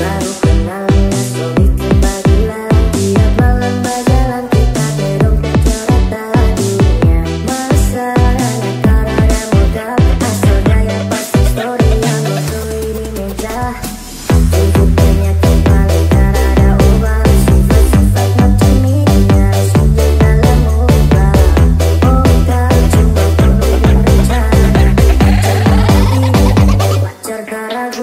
that